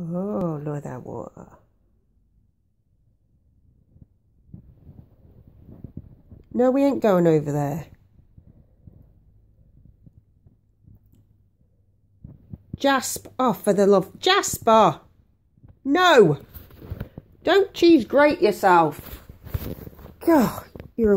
Oh, look at that water. No, we ain't going over there. Jasp. Oh, for the love. Jasper! No! Don't cheese grate yourself. God. you're.